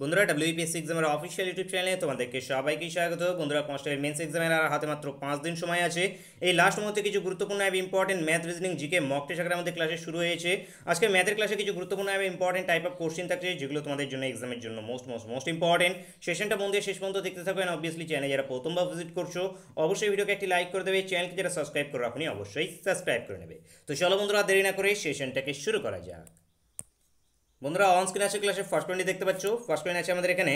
বন্ধুরা ডাব্লিউপিএসসি এক্সামের official YouTube চ্যানেলে তোমাদেরকে সবাইকে স্বাগত। বন্ধুরা কনস্টেবল মেন্স এক্সামের আর হাতে মাত্র পাঁচ দিন সময় আছে। এই লাস্ট মুহূর্তে কিছু গুরুত্বপূর্ণ এবং important math reasoning GK mock test আমাদের ক্লাসে শুরু হয়েছে। আজকে ম্যাথের ক্লাসে কিছু গুরুত্বপূর্ণ এবং ইম্পর্টেন্ট টাইপ অফ কোশ্চেন থাকছে, যেগুলো তোমাদের জন্য এক্সামের জন্য মোস্ট মোস্ট মোস্ট ইম্পর্টেন্ট সেশনটা বন্ধু শেষ পর্যন্ত দেখতে থাকবেন অবভিয়াসলি চ্যানেলে যারা প্রথমবার ভিজিট করছ, অবশ্যই ভিডিওকে একটি লাইক করে দেবে। চ্যানেলকে যারা সাবস্ক্রাইব করে রাখুনি, অবশ্যই সাবস্ক্রাইব করে নেবে। তো চলো বন্ধুরা, দেরি না করে সেশনটাকে শুরু করা যাক। বন্ধুরা অন স্ক্রিন আছে ক্লাসে ফার্স্ট পয়েন্টে দেখতে পাচ্ছ। ফার্স্ট পয়েন্ট আছে আমাদের এখানে,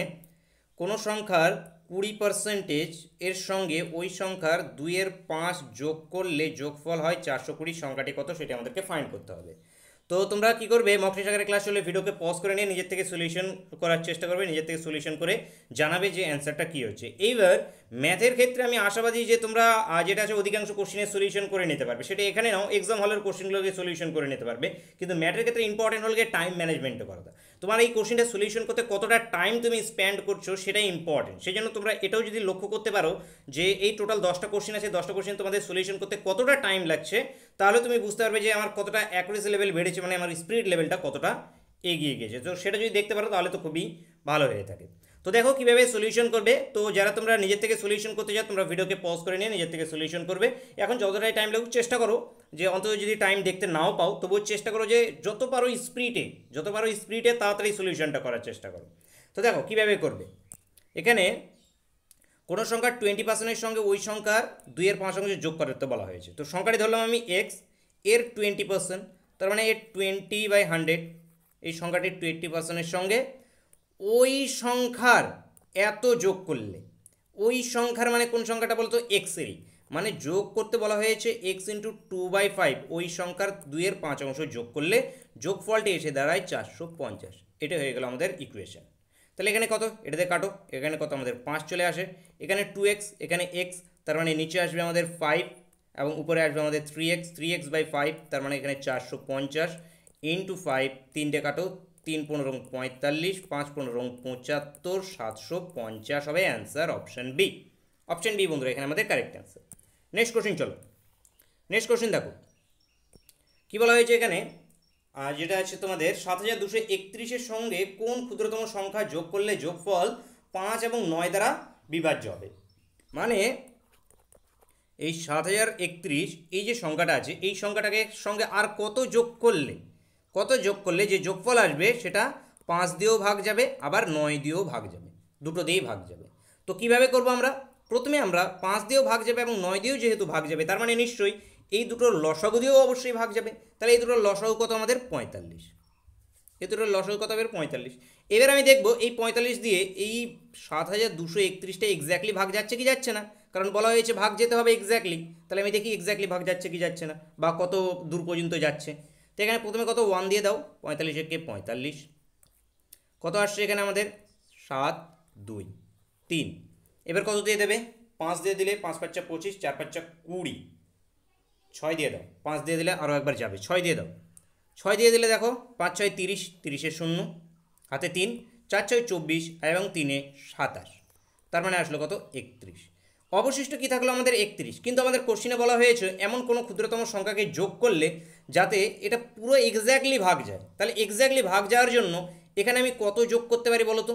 কোনো সংখ্যার কুড়ি পার্সেন্টেজ এর সঙ্গে ওই সংখ্যার দুইয়ের পাঁচ যোগ করলে যোগফল হয় চারশো কুড়ি, সংখ্যাটি কত সেটি আমাদেরকে ফাইন্ড করতে হবে। তো তোমরা কি করবে মকটি সাগরের ক্লাস চলে ভিডিওকে পজ করে নিয়ে নিজের থেকে সলিউশন করার চেষ্টা করবে, নিজের থেকে সলিউশন করে জানাবে যে অ্যান্সারটা কী হচ্ছে। এইবার ম্যাথের ক্ষেত্রে আমি আশাবাদী যে তোমরা যেটা আছে অধিকাংশ কোশ্চেনের সলিউশন করে নিতে পারবে। সেটা এখানে নাও এক্সাম হলের কোশ্চেনগুলোকে সলিউশন করে নিতে পারবে। কিন্তু ম্যাথের ক্ষেত্রে ইম্পর্টেন্ট হল গিয়ে টাইম ম্যানেজমেন্টও করা তোমার এই কোশ্চেনটা সলিউশন করতে কতটা টাইম তুমি স্পেন্ড করছ সেটাই ইম্পর্টেন্ট সেই জন্য তোমরা এটাও যদি লক্ষ্য করতে পারো যে এই টোটাল দশটা কোশ্চেন আছে, দশটা কোশ্চেন তোমাদের সলিউশন করতে কতটা টাইম লাগছে, তাহলে তুমি বুঝতে পারবে যে আমার কতটা অ্যাকুরেসি লেভেল বেড়েছে মানে আমার স্পিরিট লেভেলটা কতটা এগিয়ে গেছে। তো সেটা যদি দেখতে পারো তাহলে তো খুবই ভালো হয়ে থাকে। তো দেখো কীভাবে সলিউশন করবে। তো যারা তোমরা নিজের থেকে সলিউশন করতে চাও, তোমরা ভিডিওকে পজ করে নিয়ে নিজের থেকে সলিউশন করবে। এখন যতটাই টাইম লাগুক, চেষ্টা করো যে অন্তত যদি টাইম দেখতে নাও পাও, তবুও চেষ্টা করো যে যত পারো স্পিডে যত পারো স্পিডে তাড়াতাড়ি সলিউশনটা করার চেষ্টা করো। তো দেখো কীভাবে করবে। এখানে কোনো সংখ্যার টোয়েন্টি পার্সেন্টের সঙ্গে ওই সংখ্যার দুইয়ের পাঁচ অংশ যোগ করতে বলা হয়েছে। তো সংখ্যাটি ধরলাম আমি এক্সের টোয়েন্টি পার্সেন্ট তার মানে এর টোয়েন্টি বাই হান্ড্রেড এই সংখ্যাটির টোয়েন্টি পার্সেন্টের সঙ্গে ওই সংখ্যার এত যোগ করলে, ওই সংখ্যার মানে কোন সংখ্যাটা বলতো? এক্সেরই মানে যোগ করতে বলা হয়েছে x into two by five ওই সংখ্যার দুইয়ের পাঁচ অংশ যোগ করলে যোগফলটি এসে দাঁড়ায় চারশো পঞ্চাশ। এটা হয়ে গেল আমাদের ইকুয়েশন তাহলে এখানে কত? এটাতে কাটো। এখানে কত? আমাদের পাঁচ চলে আসে। এখানে টু এক্স এখানে এক্স তার মানে নিচে আসবে আমাদের ফাইভ এবং উপরে আসবে আমাদের three x three x by five তার মানে এখানে চারশো পঞ্চাশ ইন্টু ফাইভ তিনটে কাটো তিন পনেরো পঁয়তাল্লিশ, পাঁচ পনেরো পঁচাত্তর, সাতশো পঞ্চাশ হবে answer option B. Option B বন্ধুরা, এখানে আমাদের কারেক্ট অ্যান্সার নেক্সট কোশ্চেন চলো। নেক্সট কোশ্চেন দেখো। কী বলা হয়েছে এখানে? যেটা আছে তোমাদের, সাত হাজার দুশো একত্রিশের সঙ্গে কোন ক্ষুদ্রতম সংখ্যা যোগ করলে যোগফল পাঁচ এবং নয় দ্বারা বিভাজ্য হবে? মানে এই সাত হাজার একত্রিশ, এই যে সংখ্যাটা আছে, এই সংখ্যাটাকে সঙ্গে আর কত যোগ করলে কত যোগ করলে যে যোগফল আসবে সেটা পাঁচ দিয়েও ভাগ যাবে, আবার নয় দিয়েও ভাগ যাবে, দুটো দিয়েই ভাগ যাবে। তো কীভাবে করব আমরা? প্রথমে আমরা পাঁচ দিয়েও ভাগ যাবে এবং নয় দিয়েও যেহেতু ভাগ যাবে, তার মানে নিশ্চয়ই এই দুটোর লসাগু দিয়েও অবশ্যই ভাগ যাবে। তাহলে এই দুটোর লসাগু কত আমাদের? পঁয়তাল্লিশ। এই দুটোর লসাগু কত হবে? পঁয়তাল্লিশ। এবার আমি দেখব এই পঁয়তাল্লিশ দিয়ে এই সাত হাজার দুশো একত্রিশটা এক্স্যাক্টলি ভাগ যাচ্ছে কি যাচ্ছে না? কারণ বলা হয়েছে ভাগ যেতে হবে এক্স্যাক্টলি তাহলে আমি দেখি এক্স্যাক্টলি ভাগ যাচ্ছে কি যাচ্ছে না, বা কত দূর পর্যন্ত যাচ্ছে। তো এখানে প্রথমে কত? ওয়ান দিয়ে দাও। পঁয়তাল্লিশ একে পঁয়তাল্লিশ। কত আসছে এখানে আমাদের? সাত, দুই, তিন। এবার কত দিয়ে দেবে? পাঁচ দিয়ে দিলে পাঁচ পাঁচটা পঁচিশ, চার পাঁচটা কুড়ি। ছয় দিয়ে দাও। পাঁচ দিয়ে দিলে আরও একবার যাবে। ছয় দিয়ে দাও। ছয় দিয়ে দিলে দেখো, পাঁচ ছয় তিরিশ, তিরিশে শূন্য। হাতে তিন, চার ছয় চব্বিশ, এবং তিনে সাতাশ। তার মানে আসলো কত? একত্রিশ। অবশিষ্ট কী থাকল আমাদের একত্রিশ। কিন্তু আমাদের কোশ্চিনে বলা হয়েছে এমন কোনো ক্ষুদ্রতম সংখ্যাকে যোগ করলে যাতে এটা পুরো এক্স্যাক্টলি ভাগ যায়। তাহলে এক্স্যাক্টলি ভাগ যাওয়ার জন্য এখানে আমি কত যোগ করতে পারি বলো তো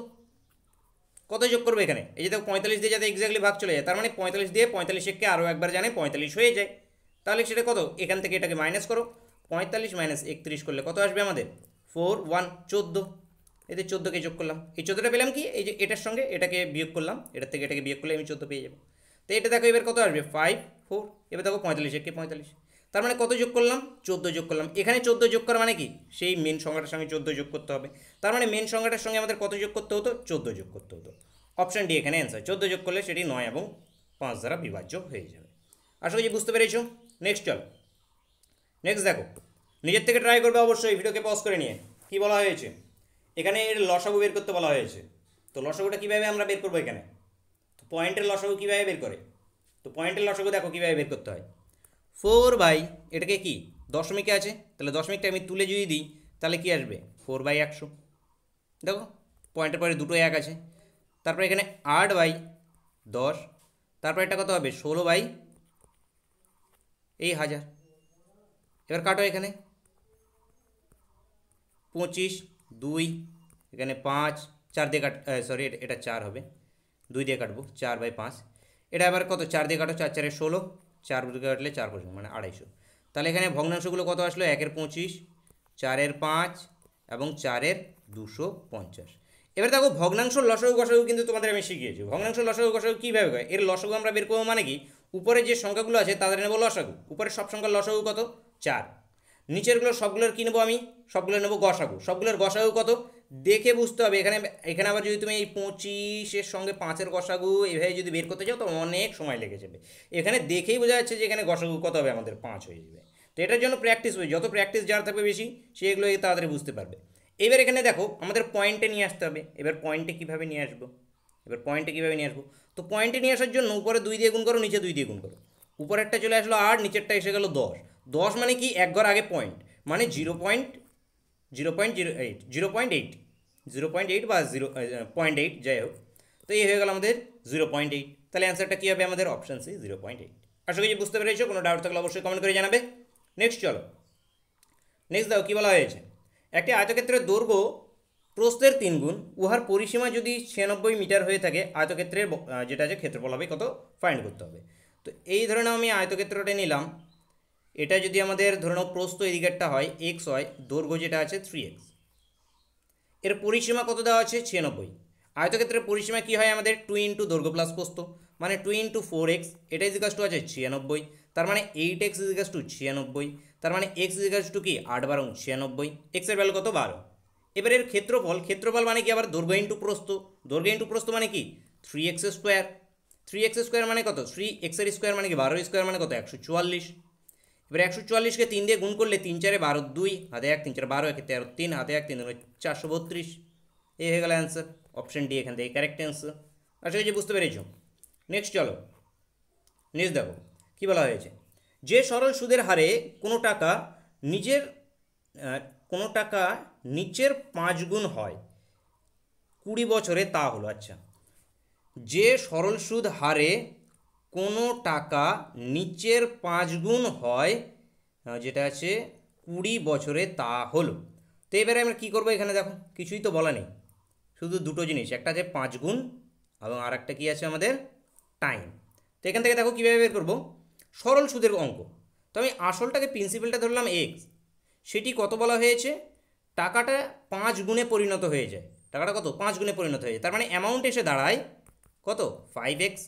কত যোগ করব এখানে? এই যে দেখো পঁয়তাল্লিশ দিয়ে যাতে এক্স্যাক্টলি ভাগ চলে যায়, তার মানে পঁয়তাল্লিশ দিয়ে পঁয়তাল্লিশ একে আরও একবার জানে পঁয়তাল্লিশ হয়ে যায়। তাহলে সেটা কত? এখান থেকে এটাকে মাইনাস করো। পঁয়তাল্লিশ মাইনাস একত্রিশ করলে কত আসবে আমাদের? ফোর ওয়ান চোদ্দ। এতে চোদ্দোকে যোগ করলাম। এই চোদ্দোটা পেলাম কি? এই যে এটার সঙ্গে এটাকে বিয়োগ করলাম। এটার থেকে এটাকে বিয়োগ করলে আমি চোদ্দ পেয়ে যাব। তো এটা দেখো এবার কত আসবে? ফাইভ ফোর এবার দেখো পঁয়তাল্লিশ, একে পঁয়তাল্লিশ। তার মানে কত যোগ করলাম? চোদ্দ যোগ করলাম। এখানে চোদ্দ যোগ করা মানে কি? সেই মেন সংখ্যাটার সঙ্গে চোদ্দ যোগ করতে হবে। তার মানে মেন সংখ্যাটার সঙ্গে আমাদের কত যোগ করতে হতো? চোদ্দ যোগ করতে হতো। অপশান ডি এখানে অ্যান্সার চোদ্দ যোগ করলে সেটি নয় এবং পাঁচ দ্বারা বিভাজ্য হয়ে যাবে। আশা করি বুঝতে পেরেছ। নেক্সট চল। নেক্সট দেখো। নিজের থেকে ট্রাই করবে অবশ্যই। ভিডিওকে পজ করে নিয়ে। কি বলা হয়েছে? এখানে এর লসাগু বের করতে বলা হয়েছে। তো লসাগুটা কীভাবে আমরা বের করব এখানে? পয়েন্টের লসাগু কীভাবে বের করে? তো পয়েন্টের লসাগু দেখো কীভাবে বের করতে হয়। ফোর বাই এটাকে কি? দশমিকে আছে? তাহলে দশমিকটা আমি তুলে যদি দিই, তাহলে কি আসবে? ফোর বাই একশো। দেখো, পয়েন্টের পরে দুটো এক আছে। তারপরে এখানে আট বাই দশ। তারপর এটা কত হবে? ষোলো বাই এই হাজার। এবার কাটো এখানে। পঁচিশ, দুই, এখানে পাঁচ, চার দিয়ে কাট সরি এটা চার হবে। দুই দিয়ে কাটবো, চার বাই পাঁচ। এটা আবার কত? চার দিয়ে কাটো, চার, চারে ষোলো। চার দিয়ে কাটলে চার পঁচিশ মানে আড়াইশো। তাহলে এখানে ভগ্নাংশগুলো কত আসলো? একের পঁচিশ, চারের পাঁচ এবং চারের দুশো পঞ্চাশ। এবার দেখো, ভগ্নাংশ লসাগু গসাগু কিন্তু তোমাদের আমি শিখিয়েছি। ভগ্নাংশ লসাগু গসাগু কীভাবে হয়? এর লসাগু আমরা বের করব মানে কি? উপরে যে সংখ্যাগুলো আছে, তাদের নেব লসাগু। উপরের সব সংখ্যার লসাগু কত? চার। নিচেরগুলো সবগুলোর কী নেব আমি? সবগুলো নেব গসাগু। সবগুলোর গসাগু কত? দেখে বুঝতে হবে। এখানে এখানে আবার যদি তুমি এই পঁচিশের সঙ্গে পাঁচের গসাগু এভাবে যদি বের করতে চাও তো অনেক সময় লেগে যাবে। এখানে দেখেই বোঝা যাচ্ছে যে এখানে গসাগু কত হবে? আমাদের পাঁচ হয়ে যাবে। তো এটার জন্য প্র্যাকটিস হবে যত প্র্যাকটিস যার থাকবে বেশি, সে এগুলো তাড়াতাড়ি বুঝতে পারবে। এবার এখানে দেখো, আমাদের পয়েন্টে নিয়ে আসতে হবে। এবার পয়েন্টে কীভাবে নিয়ে আসব? এবার পয়েন্টে কীভাবে নিয়ে আসব? তো পয়েন্টে নিয়ে আসার জন্য উপরে দুই দিয়ে গুণ করো, নিচে দুই দিয়ে গুণ করো। উপরেরটা চলে আসলো আট, নিচেরটা এসে গেলো দশ। দশ মানে কি? এক ঘর আগে পয়েন্ট মানে zero point zero point zero eight zero point eight zero point eight বা জিরো পয়েন্ট এইট যাই হোক। তো এই হয়ে গেল আমাদের জিরো পয়েন্ট এইট তাহলে অ্যান্সারটা কী হবে আমাদের? Option C zero point eight আশা করি বুঝতে পেরেছ, কোনো ডাউট থাকলে অবশ্যই কমেন্ট করে জানাবে। নেক্সট চলো। নেক্সট দাও কী বলা হয়েছে? একটি আয়তক্ষেত্রের দৈর্ঘ্য প্রস্থের তিন গুণ, উহার পরিসীমা যদি ছিয়ানব্বই মিটার হয়ে থাকে, আয়তক্ষেত্রের যেটা আছে, ক্ষেত্রফল হবে কত? ফাইন্ড করতে হবে। তো এই ধরে আমি আয়তক্ষেত্রটা নিলাম। এটা যদি আমাদের ধরে নাও প্রস্থ এদিকেরটা হয় এক্স হয়, দৈর্ঘ্য যেটা আছে থ্রি এক্সের পরিসীমা কত দেওয়া আছে? ছিয়ানব্বই। আয়তক্ষেত্রের পরিসীমা কী হয় আমাদের? টু ইন্টু দৈর্ঘ্য প্লাস প্রস্ত মানে টু ইন্টু ফোর এক্স এটা ইজিকাস টু আছে ছিয়ানব্বই। তার মানে এইট এক্স ইজিকাস টু ছিয়ানব্বই। তার মানে এক্স ইজিকাস টু কি? আট বারো ছিয়ানব্বই। এক্সের ভ্যালু কত? বারো। এবার এর ক্ষেত্রফল ক্ষেত্রফল মানে কি? আবার দৈর্ঘ্য ইন্টু প্রস্ত দৈর্ঘ্য ইন্টু প্রস্ত মানে কি? Three x square three x square মানে কত? থ্রি এক্সের স্কোয়ার মানে কি? বারো স্কোয়ার মানে কত? একশো চুয়াল্লিশ। এবার একশো চুয়াল্লিশকে তিন দিয়ে গুণ করলে তিন চারে বারো দুই, হাতে এক, তিন চার বারো, একে তেরো তিন, হাতে এক, তিন চারশো বত্রিশ। এই হয়ে গেল অ্যান্সার অপশন ডি এখান থেকে কারেক্ট অ্যান্সার আশা করি বুঝতে পেরেছ। নেক্সট চলো। নেক্সট দেখো, কী বলা হয়েছে? যে সরল সুদের হারে কোনো টাকা নিজের কোনো টাকা নিচের পাঁচ গুণ হয়, কুড়ি বছরে তা হলো আচ্ছা। যে সরল সুদ হারে কোনো টাকা নিচের পাঁচ গুণ হয় যেটা আছে কুড়ি বছরে তা হলো। তো এবারে আমরা কী করব এখানে দেখো, কিছুই তো বলা নেই। শুধু দুটো জিনিস, একটা আছে পাঁচ গুণ, এবং আর একটা কী আছে আমাদের? টাইম। তো এখান থেকে দেখো কীভাবে বের করব। সরল সুদের অঙ্ক। তো আমি আসলটাকে প্রিন্সিপালটা ধরলাম এক্স সেটি কত বলা হয়েছে? টাকাটা পাঁচ গুণে পরিণত হয়ে যায়। টাকাটা কত? পাঁচ গুণে পরিণত হয়ে যায়। তার মানে অ্যামাউন্ট এসে দাঁড়ায় কত? ফাইভ এক্স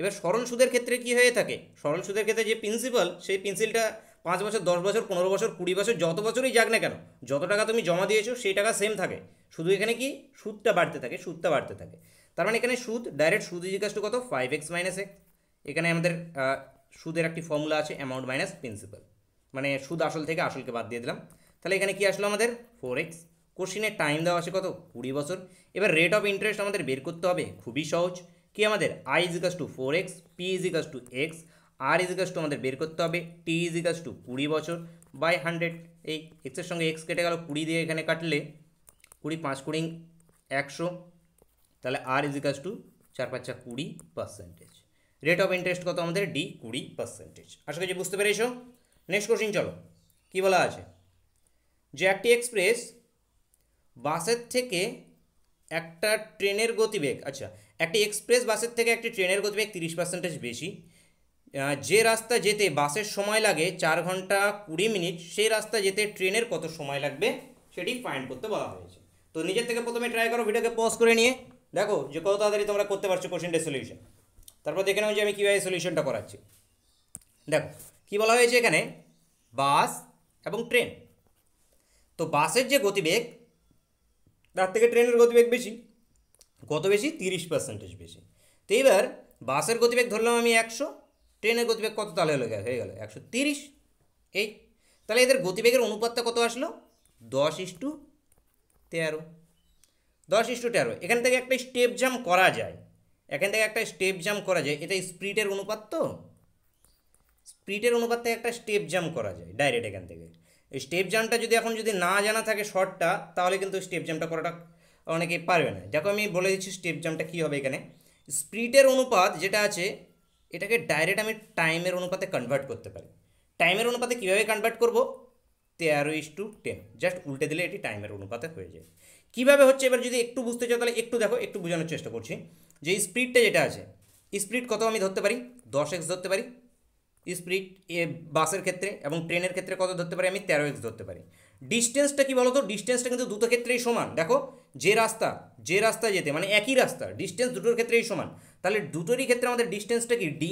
এবার সরল সুদের ক্ষেত্রে কি হয়ে থাকে? সরল সুদের ক্ষেত্রে যে প্রিন্সিপাল সেই পেন্সিলটা পাঁচ বছর, দশ বছর, পনেরো বছর, কুড়ি বছর, যত বছরই যাক না কেন, যত টাকা তুমি জমা দিয়েছ, সেই টাকা সেম থাকে। শুধু এখানে কি? সুদটা বাড়তে থাকে, সুদটা বাড়তে থাকে। তার মানে এখানে সুদ ডাইরেক্ট সুদ ইজিকাস টু কত? ফাইভ এক্স মাইনাস এক্স এখানে আমাদের সুদের একটি ফর্মুলা আছে অ্যামাউন্ট মাইনাস প্রিন্সিপাল মানে সুদ আসল থেকে আসলকে বাদ দিয়ে দিলাম। তাহলে এখানে কি আসলো আমাদের? ফোর এক্স কোশ্চিনের টাইম দেওয়া আছে কত? কুড়ি বছর। এবার রেট অফ ইন্টারেস্ট আমাদের বের করতে হবে। খুবই সহজ। কি আমাদের? I is equals to four x p is equals to x R is equals to আমাদের বের করতে হবে টি ইজিকাস টু কুড়ি বছর বাই হান্ড্রেড এই এক্সের সঙ্গে এক্স কেটে গেল, কুড়ি দিয়ে এখানে কাটলে কুড়ি পাঁচ কুড়ি একশো, তাহলে আর ইজিকাস টু চার পাঁচা কুড়ি পার্সেন্টেজ রেট অফ ইন্টারেস্ট কত আমাদের? ডি কুড়ি পার্সেন্টেজ আশা করি বুঝতে পেরেছ? নেক্সট কোশ্চিন চলো, কী বলা আছে? যে একটি এক্সপ্রেস বাসের থেকে একটা ট্রেনের গতিবেগ আচ্ছা একটি এক্সপ্রেস বাসের থেকে একটি ট্রেনের গতিবেগ তিরিশ পার্সেন্টেজ বেশি। যে রাস্তা যেতে বাসের সময় লাগে চার ঘণ্টা কুড়ি মিনিট, সেই রাস্তা যেতে ট্রেনের কত সময় লাগবে সেটি ফাইন্ড করতে বলা হয়েছে। তো নিজের থেকে প্রথমে ট্রাই করো, ভিডিওকে পজ করে নিয়ে। দেখো যে কত তাড়াতাড়ি তোমরা করতে পারছ কোশ্চেনটার সলিউশন তারপর দেখে নাও যে আমি কীভাবে সলিউশনটা করাচ্ছি। দেখো, কি বলা হয়েছে এখানে? বাস এবং ট্রেন। তো বাসের যে গতিবেগ, তার থেকে ট্রেনের গতিবেগ বেশি। কত বেশি? তিরিশ পার্সেন্টেজ বেশি। তো এইবার বাসের গতিবেগ ধরলাম আমি একশো, ট্রেনের গতিবেগ কত? তাহলে হলো হয়ে গেল একশো তিরিশ। এই, তাহলে এদের গতিবেগের অনুপাতটা কত আসলো? দশ ইস্টু তেরো। দশ ইস্টু তেরো। এখান থেকে একটা স্টেপ জাম করা যায়। এখান থেকে একটা স্টেপ জাম করা যায়। এটা স্পিডের অনুপাত তো? স্পিডের অনুপাত থেকে একটা স্টেপ জাম্প করা যায় ডাইরেক্ট এখান থেকে। স্টেপ জাম্পটা যদি এখন যদি না জানা থাকে শর্টটা তাহলে কিন্তু স্টেপ জাম্পটা করাটা অনেকে পারবে না। দেখো আমি বলে দিচ্ছি স্টেপ জাম্পটা কী হবে এখানে। স্পিডের অনুপাত যেটা আছে, এটাকে ডাইরেক্ট আমি টাইমের অনুপাতে কনভার্ট করতে পারি। টাইমের অনুপাতে কীভাবে কনভার্ট করব? তেরো ইস টু টেন জাস্ট উল্টে দিলে এটি টাইমের অনুপাতে হয়ে যায়। কীভাবে হচ্ছে? এবার যদি একটু বুঝতে চাও তাহলে একটু দেখো, একটু বোঝানোর চেষ্টা করছি। যে স্পিডটা যেটা আছে স্পিড কত আমি ধরতে পারি? দশ এক্স ধরতে পারি। স্পিড এ বাসের ক্ষেত্রে এবং ট্রেনের ক্ষেত্রে কত ধরতে পারি? আমি তেরো এক্স ধরতে পারি। ডিস্টেন্সটা কি বলতো? ডিস্টেন্সটা কিন্তু দুটো ক্ষেত্রেই সমান। দেখো যে রাস্তা যে রাস্তা যেতে মানে একই রাস্তা ডিস্টেন্স দুটোর ক্ষেত্রেই সমান। তাহলে দুটোরই ক্ষেত্রে আমাদের ডিস্টেন্সটা কি? ডি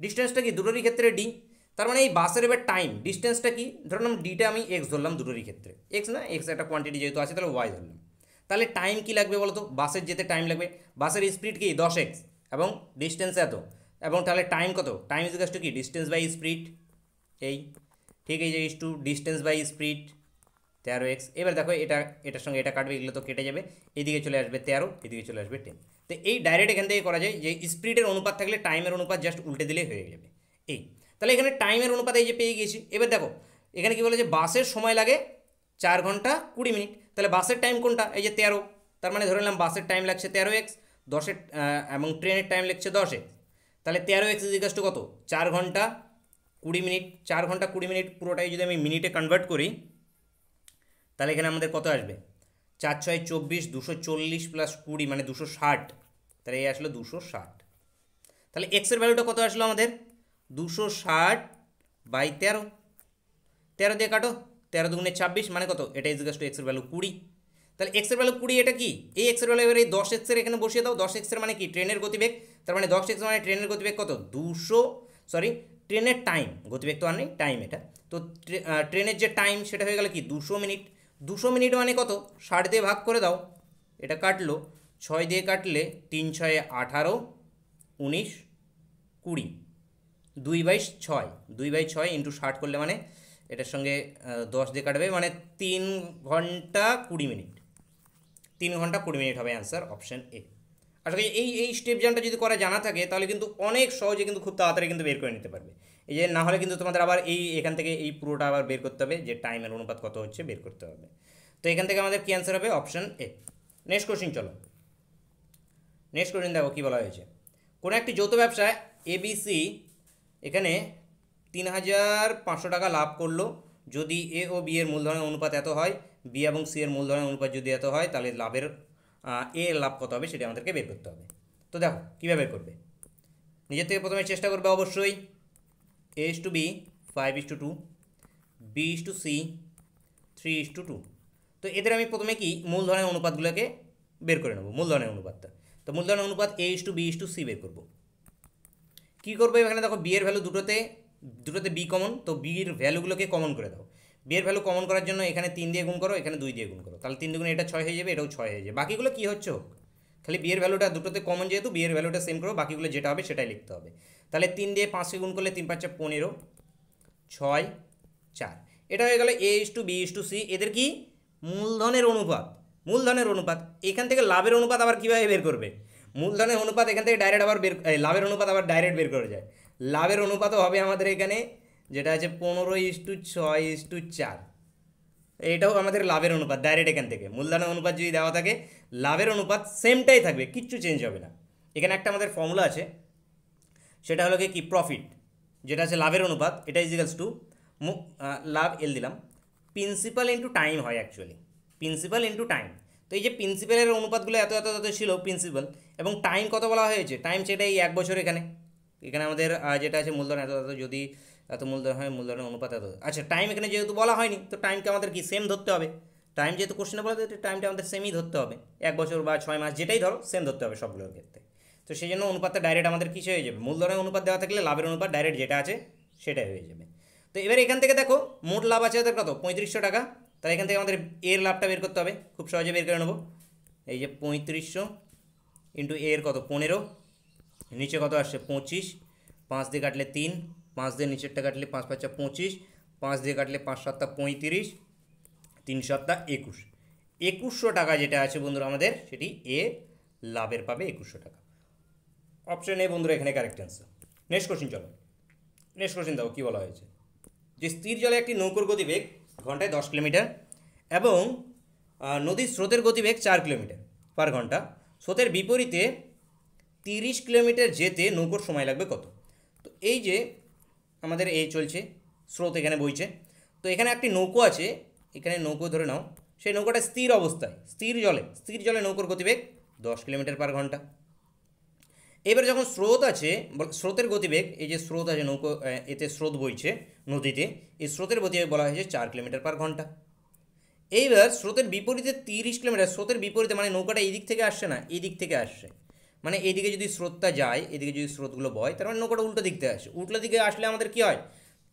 ডিস্টেন্সটা কি? দুটোরই ক্ষেত্রে ডি তার মানে এই বাসের এবার টাইম ডিস্টেন্সটা কি? ধরলাম ডিটা আমি এক্স ধরলাম দুটোরই ক্ষেত্রে। এক্স না? এক্স একটা কোয়ান্টিটি যেহেতু আছে, তাহলে ওয়াই ধরলাম। তাহলে টাইম কি লাগবে বলতো? বাসের যেতে টাইম লাগবে। বাসের স্পিড কি? দশ এক্স এবং ডিস্টেন্স এত। এবং তাহলে টাইম কত? টাইম ইজ কি? ডিস্টেন্স বাই স্পিড এই। ঠিক এই যে is to distance by speed তেরো এক্স এবার দেখো এটা, এটার সঙ্গে এটা কাটবে, এগুলো তো কেটে যাবে। এদিকে চলে আসবে তেরো, এদিকে চলে আসবে টেন তো এই ডাইরেক্ট এখান থেকে করা যায় যে স্পিডের অনুপাত থাকলে টাইমের অনুপাত জাস্ট উল্টে দিলেই হয়ে যাবে। এই, তাহলে এখানে টাইমের অনুপাত এই যে পেয়ে গেছি এবার দেখো, এখানে কি বলে যে বাসের সময় লাগে চার ঘণ্টা কুড়ি মিনিট। তাহলে বাসের টাইম কোনটা? এই যে তেরো। তার মানে ধরে নিলাম বাসের টাইম লাগছে তেরো এক্স দশের এবং ট্রেনের টাইম লাগছে দশ তাহলে তেরো এক্স ইজিকাস কত? চার ঘণ্টা কুড়ি মিনিট। চার ঘণ্টা কুড়ি মিনিট পুরোটাই যদি আমি মিনিটে কনভার্ট করি তাহলে এখানে আমাদের কত আসবে? চার ছয় চব্বিশ, দুশো চল্লিশ প্লাস কুড়ি মানে দুশো ষাট। তাহলে এই আসলো দুশো ষাট। তাহলে এক্সের ভ্যালুটা কত আসলো আমাদের? দুশো ষাট বাই তেরো। তেরো দিয়ে কাটো, তেরো দুগুণে ছাব্বিশ মানে কত? এটা ইজিকাস টু এক্সের ভ্যালু কুড়ি। তাহলে এক্সের ভ্যালু কুড়ি এটা কি? এই এক্সের ভ্যালু এবার এই দশ এক্সের এখানে বসিয়ে দাও। দশ এক্সের মানে কি? ট্রেনের গতিবেগ। তার মানে দশ এক্স মানে ট্রেনের গতিবেগ কত? দুশো সরি ট্রেনের টাইম গতিবেগ তো আর নেই টাইম এটা। তো ট্রেনের যে টাইম সেটা হয়ে গেল কি? দুশো মিনিট। দুশো মিনিট মানে কত? ষাট দিয়ে ভাগ করে দাও। এটা কাটলো। ছয় দিয়ে কাটলে তিন ছয়ে আঠারো, উনিশ, কুড়ি। দুই বাই ছয়। দুই বাই ছয় ইন্টু ষাট করলে মানে এটার সঙ্গে দশ দিয়ে কাটবে মানে তিন ঘণ্টা কুড়ি মিনিট। তিন ঘণ্টা কুড়ি মিনিট হবে অ্যান্সার অপশান এ আসলে এই এই স্টেপ জানটা যদি করা জানা থাকে, তাহলে কিন্তু অনেক সহজে কিন্তু খুব তাড়াতাড়ি কিন্তু বের করে নিতে পারবে। এই যে না হলে কিন্তু তোমাদের আবার এই, এখান থেকে এই পুরোটা আবার বের করতে হবে যে টাইমের অনুপাত কত হচ্ছে বের করতে হবে। তো এখান থেকে আমাদের কী অ্যান্সার হবে? অপশান এ নেক্সট কোশ্চিন চলো। নেক্সট কোশ্চিন দেখো কী বলা হয়েছে। কোনো একটি যৌথ ব্যবসায় এবিসি এখানে তিন হাজার পাঁচশো টাকা লাভ করল। যদি এ ও বি এর মূলধনের অনুপাত এত হয় বি এবং সি এর মূলধনের অনুপাত যদি এত হয়, তাহলে লাভের এ এর লাভ কত হবে সেটা আমাদেরকে বের করতে হবে। তো দেখো, কীভাবে করবে? নিজের থেকে প্রথমে চেষ্টা করবে অবশ্যই। A is to B five is to two B is to C three is to two তো এদের আমি প্রথমে কি মূলধনের অনুপাতগুলোকে বের করে নেব, মূলধনের অনুপাতটা। তো মূলধনের অনুপাত A is to B is to C বের করব। কী করব এখানে? দেখো বি এর ভ্যালু দুটোতে দুটোতে বি কমন তো বির ভ্যালুগুলোকে কমন করে দাও। বি এর ভ্যালু কমন করার জন্য এখানে তিন দিয়ে গুণ করো, এখানে দুই দিয়ে গুণ করো। তাহলে তিন দুগুণ এটা ছয় হয়ে যাবে, এটাও ছয় হয়ে যাবে। বাকিগুলো কী হচ্ছে হোক? খালি বিয়ের ভ্যালুটা দুটোতে কমন যেহেতু বিয়ের ভ্যালুটা সেম করো, বাকিগুলো যেটা হবে সেটাই লিখতে হবে। তাহলে তিন দিয়ে পাঁচকে গুণ করলে তিন পাঁচটা পনেরো, ছয়, চার। এটা হয়ে গেল A is to B is to C. এদের কি? মূলধনের অনুপাত। মূলধনের অনুপাত। এখান থেকে লাভের অনুপাত আবার কীভাবে বের করবে? মূলধনের অনুপাত এখান থেকে ডাইরেক্ট আবার বের লাভের অনুপাত আবার ডাইরেক্ট বের করা যায়। লাভের অনুপাতও হবে আমাদের এখানে, যেটা আছে পনেরো ইস টু ছয় ইস টু চার। এটাও আমাদের লাভের অনুপাত ডাইরেক্ট এখান থেকে। মূলধনের অনুপাত যদি দেওয়া থাকে, লাভের অনুপাত সেমটাই থাকবে, কিচ্ছু চেঞ্জ হবে না। এখানে একটা আমাদের ফর্মুলা আছে। সেটা হলো কি? প্রফিট যেটা আছে লাভের অনুপাত, এটা ইজিক্যালস টু লাভ এল দিলাম। প্রিন্সিপাল ইন্টু টাইম হয় অ্যাকচুয়ালি প্রিন্সিপাল ইন্টু টাইম তো এই যে প্রিন্সিপালের অনুপাতগুলো এত এত এত ছিল প্রিন্সিপাল এবং টাইম কত বলা হয়েছে? টাইম সেটা এই এক বছর এখানে। এখানে আমাদের যেটা আছে মূলধন, এত এত, যদি এত মূলধন হয়, মূলধনের অনুপাত এত। আচ্ছা টাইম এখানে যেহেতু বলা হয়নি, তো টাইমকে আমাদের কি? সেম ধরতে হবে। টাইম যেহেতু কোশ্চেনে বলা টাইমটা আমাদের সেমই ধরতে হবে। এক বছর বা ছয় মাস, যেটাই ধরো সেম ধরতে হবে সবগুলোর ক্ষেত্রে। তো সেই জন্য অনুপাতটা ডাইরেক্ট আমাদের কিসে হয়ে যাবে? মূলধনের অনুপাত দেওয়া থাকলে লাভের অনুপাত ডাইরেক্ট যেটা আছে সেটাই হয়ে যাবে। তো এবার এখান থেকে দেখো, মোট লাভ আছে ওদের কত? পঁয়ত্রিশশো টাকা। তাহলে এখান থেকে আমাদের এর লাভটা বের করতে হবে। খুব সহজে বের করে নেব। এই যে পঁয়ত্রিশশো ইন্টু এর কত? পনেরো। নিচে কত আসছে? পঁচিশ। পাঁচ দিয়ে কাটলে তিন। পাঁচ দিয়ে নিচেরটা কাটলে পাঁচ পাঁচটা পঁচিশ। পাঁচ দিয়ে কাটলে পাঁচ, সাতটা পঁয়ত্রিশ। তিন, সাতটা একুশ। একুশশো টাকা যেটা আছে বন্ধুরা আমাদের, সেটি এ লাভের পাবে একুশশো টাকা। অপশন এ বন্ধুরা, এখানে কারেক্ট অ্যান্সার নেক্সট কোশ্চিন চলো। নেক্সট কোশ্চিন দাও কী বলা হয়েছে? যে স্থির জলে একটি নৌকোর গতিবেগ ঘন্টায় দশ কিলোমিটার এবং নদীর স্রোতের গতিবেগ চার কিলোমিটার পার ঘণ্টা। স্রোতের বিপরীতে তিরিশ কিলোমিটার যেতে নৌকোর সময় লাগবে কত? তো এই যে আমাদের এই চলছে, স্রোত এখানে বইছে। তো এখানে একটি নৌকো আছে, এখানে নৌকো ধরে নাও। সেই নৌকাটা স্থির অবস্থায়, স্থির জলে স্থির জলে নৌকোর গতিবেগ দশ কিলোমিটার পার ঘণ্টা। এবার যখন স্রোত আছে স্রোতের গতিবেগ, এই যে স্রোত আছে নৌকো এতে স্রোত বইছে নদীতে, এই স্রোতের গতিবেগ বলা হয়েছে চার কিলোমিটার পার ঘণ্টা। এইবার স্রোতের বিপরীতে তিরিশ কিলোমিটার, স্রোতের বিপরীতে মানে নৌকাটা এই দিক থেকে আসছে না, এই দিক থেকে আসছে। মানে এইদিকে যদি স্রোতটা যায়, এদিকে যদি স্রোতগুলো বয়, তার মানে নৌকাটা উল্টো দিক থেকে আসে উল্টো দিকে আসলে আমাদের কি হয়?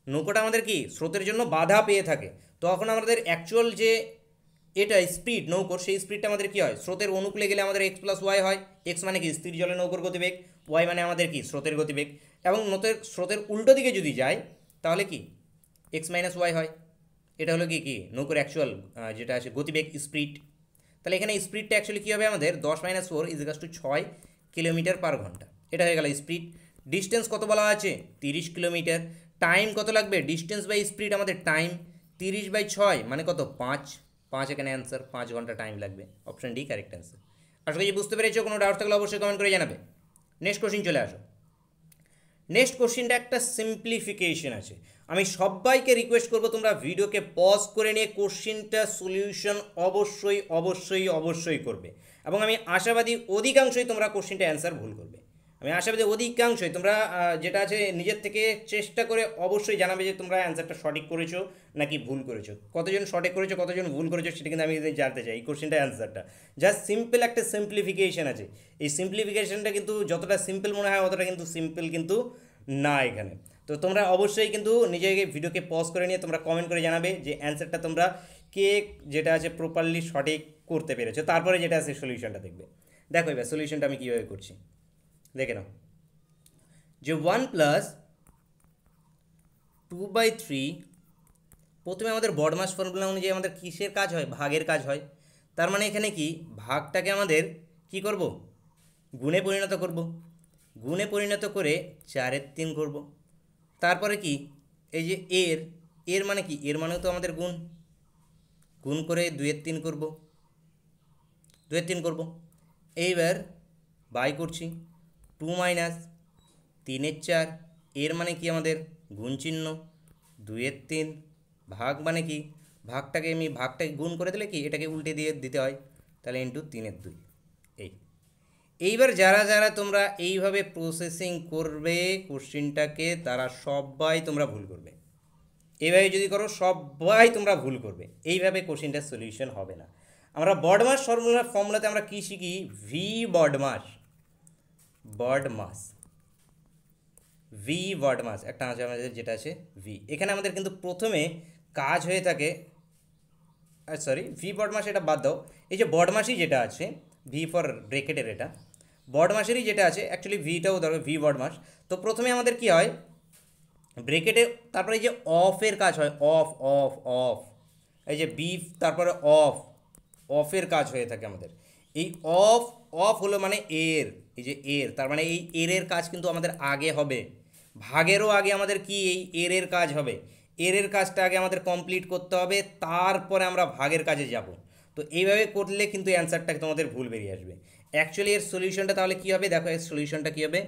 নৌকাটা আমাদের কি? স্রোতের জন্য বাধা পেয়ে থাকে। তখন আমাদের অ্যাকচুয়াল যে এটা স্পিড নৌকোর, সেই স্পিডটা আমাদের কি হয়? স্রোতের অনুকূলে গেলে আমাদের এক্স প্লাস ওয়াই হয়। এক্স মানে কি? স্থির জলে নৌকোর গতিবেগ। ওয়াই মানে আমাদের কি? স্রোতের গতিবেগ। এবং নৌতের স্রোতের উল্টো দিকে যদি যায় তাহলে কি? এক্স মাইনাস ওয়াই হয়। এটা হলো কি কি? নৌকোর অ্যাকচুয়াল যেটা আছে, গতিবেগ স্পিড তাহলে এখানে স্পিডটা অ্যাকচুয়ালি কী হবে আমাদের? দশ মাইনাস ফোর ইজিকাস টু ছয় কিলোমিটার পার ঘণ্টা। এটা হয়ে গেল স্পিড ডিস্টেন্স কত বলা আছে? তিরিশ কিলোমিটার টাইম কত লাগবে? ডিস্টেন্স বাই স্পিড আমাদের টাইম তিরিশ বাই ছয় মানে কত? পাঁচ। পাঁচ এখানে অ্যান্সার পাঁচ ঘণ্টা টাইম লাগবে। অপশন ডি কারেক্ট অ্যান্সার আশা করি বুঝতে পেরেছ, কোনো ডাউট থাকলে অবশ্যই কমেন্ট করে জানাবে। নেক্সট কোশ্চিন চলে আসো। নেক্সট কোশ্চিনটা একটা সিম্পলিফিকেশন আছে। আমি সবাইকে রিকোয়েস্ট করব তোমরা ভিডিওকে পজ করে নিয়ে কোশ্চিনটা সলিউশন অবশ্যই অবশ্যই অবশ্যই করবে। এবং আমি আশাবাদী অধিকাংশই তোমরা কোশ্চিনটা অ্যান্সার ভুল করবে। আমি আশাবাদী অধিকাংশই তোমরা যেটা আছে নিজের থেকে চেষ্টা করে অবশ্যই জানাবে যে তোমরা অ্যান্সারটা সঠিক করেছ নাকি ভুল করেছ। কতজন সঠিক করেছ, কতজন ভুল করেছ সেটা কিন্তু আমি জানতে চাই, এই কোশ্চেনটা অ্যান্সারটা জাস্ট সিম্পল একটা সিম্পলিফিকেশন আছে। এই সিম্পলিফিকেশনটা কিন্তু যতটা সিম্পল মনে হয়, অতটা কিন্তু সিম্পল কিন্তু না এখানে। তো তোমরা অবশ্যই কিন্তু নিজেকে ভিডিওকে পজ করে নিয়ে তোমরা কমেন্ট করে জানাবে যে অ্যান্সারটা তোমরা কে যেটা আছে প্রপারলি সঠিক করতে পেরেছ। তারপরে যেটা আছে সলিউশনটা দেখবে। দেখো এবার সলিউশনটা আমি কীভাবে করছি। দেখে নাও। যে one plus two by three প্রথমে আমাদের বডমাস ফর্মুলা অনুযায়ী আমাদের কিসের কাজ হয়? ভাগের কাজ হয়। তার মানে এখানে কি? ভাগটাকে আমাদের কি করব? গুণে পরিণত করব। গুণে পরিণত করে চারের তিন করব। তারপরে কি? এই যে এর এর মানে কি? এর মানেও তো আমাদের গুণ। গুণ করে দুয়ের তিন করব। দুয়ের তিন করব। এইবার বাই করছি। টু মাইনাস তিনের চার, এর মানে কি আমাদের গুণ চিহ্ন? দুইয়ের তিন, ভাগ মানে কি? ভাগটাকে আমি, ভাগটাকে গুণ করে দিলে কি? এটাকে উল্টে দিয়ে দিতে হয়। তাহলে ইন্টু তিনের দুই। এই। এইবার যারা যারা তোমরা এইভাবে প্রসেসিং করবে কোশ্চিনটাকে তারা সবাই তোমরা ভুল করবে। এইভাবে যদি করো, সবাই তোমরা ভুল করবে। এইভাবে কোশ্চিনটার সলিউশন হবে না। আমরা বডমাস ফর্মুলা ফর্মুলাতে আমরা কী শিখি? V BODMAS BODMAS V BODMAS একটা আছে আমাদের, যেটা আছে ভি এখানে আমাদের কিন্তু প্রথমে কাজ হয়ে থাকে সরি ভি বডমাস এটা বাদ দাও। এই যে বডমাসই যেটা আছে ভি ফর ব্রেকেটের এটা। বডমাসেরই যেটা আছে অ্যাকচুয়ালি ভিটাও দরকার ভি বডমাস তো প্রথমে আমাদের কি হয়? ব্রেকেটে তারপরে এই যে অফের কাজ হয় অফ অফ অফ এই যে বিফ তারপরে অফ অফের কাজ হয়ে থাকে আমাদের। এই অফ অফ হলো মানে এর, এই যে এর, তার মানে এই এরের কাজ কিন্তু আমাদের আগে হবে। ভাগেরও আগে আমাদের কি? এই এরের কাজ হবে। এরের কাজটা আগে আমাদের কমপ্লিট করতে হবে, তারপরে আমরা ভাগের কাজে যাব। তো এইভাবে করলে কিন্তু অ্যান্সারটা তোমাদের ভুল বেরিয়ে আসবে। অ্যাকচুয়ালি এর সলিউশনটা তাহলে কী হবে? দেখো এর সলিউশনটা কী হবে?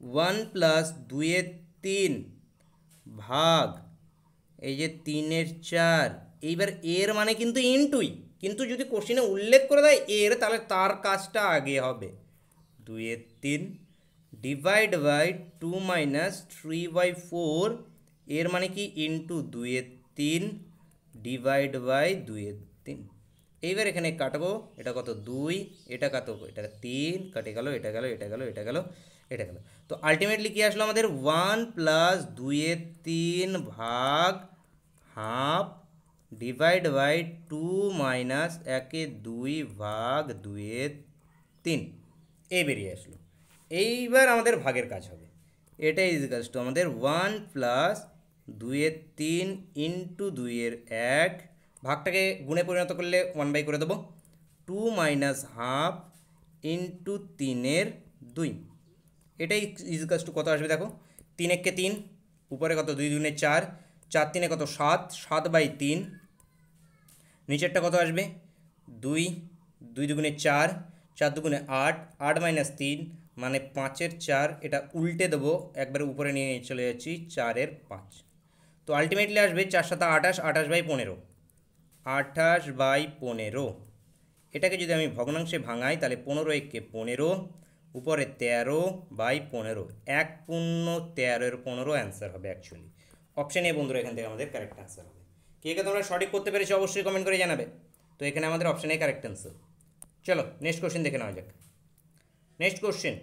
ওয়ান প্লাস দুইয়ের তিন ভাগ, এই যে তিনের চার, এইবার এর মানে কিন্তু ইনটুই কিন্তু যদি কোশ্চিনে উল্লেখ করে দেয়, এর তাহলে তার কাজটা আগে হবে। দুইয়ের তিন divide by two minus three by four এর মানে কি ইন্টু দুইয়ের তিন ডিভাইড বাই দুইয়ের তিন। এইবার এখানে কাটবো, এটা কত দুই, এটা কত এটা তিন, কাটে গেল, এটা গেল এটা গেল এটা গেল এটা গেল। তো আলটিমেটলি কি আসলো আমাদের? ওয়ান প্লাস দুইয়ের তিন ভাগ half divide by two minus একে দুই ভাগ দুইয়ের তিন। এই বেরিয়ে আসলো। এইবার আমাদের ভাগের কাজ হবে। এটা ইজিকালস টু আমাদের ওয়ান প্লাস দুইয়ের তিন ইন্টু দুইয়ের এক। ভাগটাকে গুণে পরিণত করলে ওয়ান বাই করে দেবো। টু মাইনাস হাফ ইন্টু তিনের দুই। এটাই ইজিকালস টু কত আসবে দেখো? তিন এককে তিন, উপরে কত দুই দুগুণে চার। চার তিনে কত সাত? সাত বাই তিন নিচেরটা কত আসবে? দুই দুই দুগুণে চার চার দুগুণে আট আট মাইনাস তিন মানে পাঁচের চার, এটা উল্টে দেবো, একবারে উপরে নিয়ে চলে যাচ্ছি, চারের পাঁচ। তো আলটিমেটলি আসবে চার সাথে আঠাশ আঠাশ বাই পনেরো। আঠাশ বাই পনেরো। এটাকে যদি আমি ভগ্নাংশে ভাঙাই, তাহলে পনেরো একে পনেরো, উপরে তেরো বাই পনেরো। এক পূর্ণ তেরোর পনেরো অ্যান্সার হবে অ্যাকচুয়ালি অপশান এ বন্ধুরা, এখান থেকে আমাদের কারেক্ট অ্যান্সার কে কে তোমরা সঠিক করতে পেরেছ অবশ্যই কমেন্ট করে জানাবে। তো এখানে আমাদের অপশানে কারেক্ট অ্যান্সার চলো নেক্সট কোশ্চেন দেখে নেওয়া যাক। নেক্সট কোশ্চেন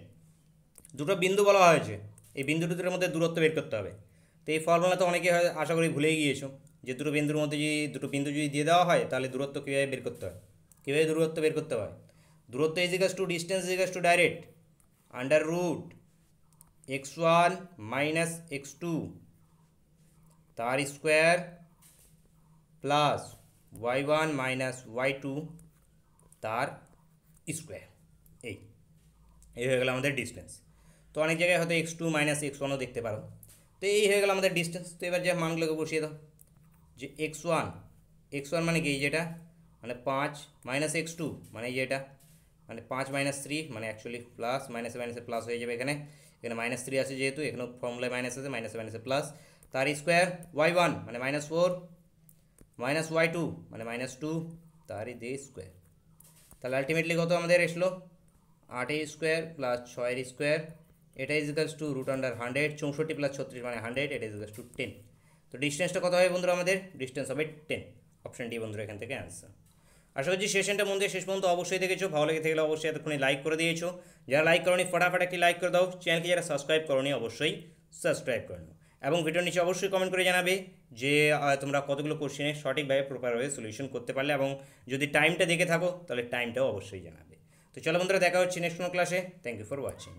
দুটো বিন্দু বলা হয়েছে। এই বিন্দু দুটোর মধ্যে দূরত্ব বের করতে হবে। তো এই ফর্মুলা তো অনেকে হয়, আশা করি ভুলেই গিয়েছো। যে দুটো বিন্দুর মধ্যে যদি, দুটো বিন্দু যদি দিয়ে দেওয়া হয়, তাহলে দূরত্ব কীভাবে বের করতে হয়? কীভাবে দূরত্ব বের করতে হয়? দূরত্ব is equals to distance is equals to direct under root x one minus x two তার square plus y one minus y two তার স্কোয়ার। এই এই হয়ে গেল আমাদের ডিস্টেন্স। তো অনেক জায়গায় হয়তো এক্স টু মাইনাস এক্স ওয়ানও দেখতে পারো। তো এই হয়ে গেল আমাদের ডিস্টেন্স। তো এবার যে মানগুলোকে বসিয়ে দাও, যে এক্স ওয়ান এক্স ওয়ান মানে কি? এই যেটা মানে পাঁচ মাইনাস এক্স টু মানে যেটা মানে পাঁচ মাইনাস থ্রি মানে অ্যাকচুয়ালি প্লাস মাইনাসে মাইনাসে প্লাস হয়ে যাবে এখানে। এখানে মাইনাস থ্রি আছে যেহেতু, এখানেও ফর্মুলায় মাইনাস আছে মাইনাসে মাইনাসে প্লাস তার স্কোয়ার ওয়াই ওয়ান মানে minus four minus y two মানে মাইনাস টু তারই দে স্কোয়ার। তাহলে আলটিমেটলি কত আমাদের এসলো? আটের স্কোয়ার প্লাস ছয়ের স্কোয়ার, এটা equals to root under hundred চৌষট্টি প্লাস ছত্রিশ মানে হান্ড্রেড এটা ইজিকালস টু টেন তো ডিস্টেন্সটা কত হবে বন্ধুরা আমাদের? ডিস্টেন্স হবে টেন অপশন ডি বন্ধুরা এখান থেকে অ্যান্সার আশা করছি সেশনটা মধ্যে শেষ পর্যন্ত অবশ্যই দেখেছ। ভালো লেগে থাকলে অবশ্যই এতক্ষণে লাইক করে দিয়েছ। যারা লাইক করনি, ফটাফট একটি লাইক করে দাও। চ্যানেলকে যারা সাবস্ক্রাইব করনি, অবশ্যই সাবস্ক্রাইব করে নাও। এবং ভিডিওর নিচে অবশ্যই কমেন্ট করে জানাবে যে তোমরা কতগুলো কোশ্চেনের সঠিকভাবে প্রপারভাবে সলিউশন করতে পারলে এবং যদি টাইমটা দেখে থাকো, তাহলে টাইমটাও অবশ্যই জানাবে। তো চলো বন্ধুরা, দেখা হচ্ছে নেক্সট কোনো ক্লাসে থ্যাংক ইউ ফর ওয়াচিং